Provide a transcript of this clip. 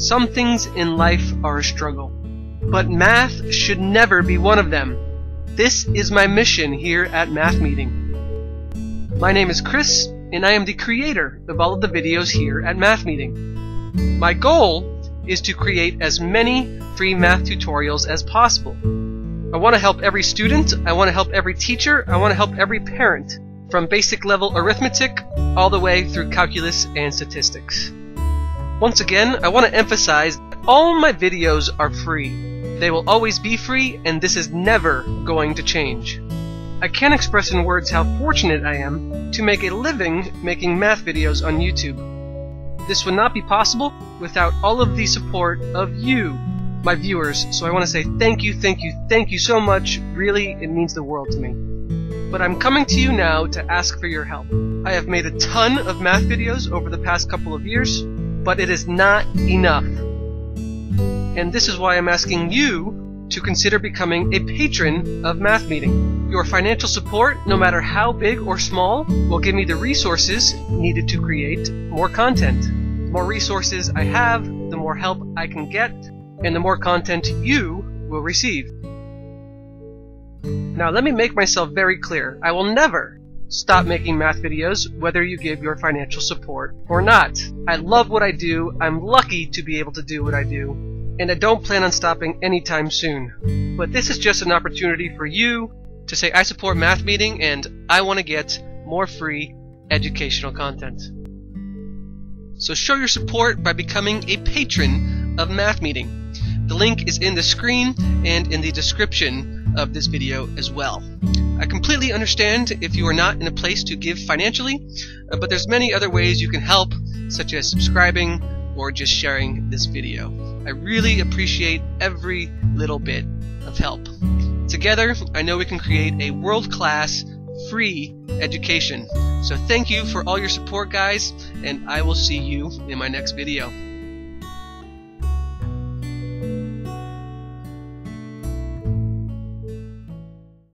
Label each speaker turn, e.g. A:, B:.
A: Some things in life are a struggle, but math should never be one of them. This is my mission here at Math Meeting. My name is Chris, and I am the creator of all of the videos here at Math Meeting. My goal is to create as many free math tutorials as possible. I want to help every student, I want to help every teacher, I want to help every parent, from basic level arithmetic all the way through calculus and statistics. Once again, I want to emphasize that all my videos are free. They will always be free, and this is never going to change. I can't express in words how fortunate I am to make a living making math videos on YouTube. This would not be possible without all of the support of you, my viewers, so I want to say thank you, thank you, thank you so much. Really, it means the world to me. But I'm coming to you now to ask for your help. I have made a ton of math videos over the past couple of years, but it is not enough. And this is why I'm asking you to consider becoming a patron of Math Meeting. Your financial support, no matter how big or small, will give me the resources needed to create more content. The more resources I have, the more help I can get, and the more content you will receive. Now let me make myself very clear. I will never stop making math videos whether you give your financial support or not. I love what I do, I'm lucky to be able to do what I do, and I don't plan on stopping anytime soon. But this is just an opportunity for you to say I support Math Meeting and I want to get more free educational content. So show your support by becoming a patron of Math Meeting. The link is in the screen and in the description of this video as well. I completely understand if you are not in a place to give financially, uh, but there's many other ways you can help, such as subscribing or just sharing this video. I really appreciate every little bit of help. Together, I know we can create a world-class, free education. So thank you for all your support, guys, and I will see you in my next video.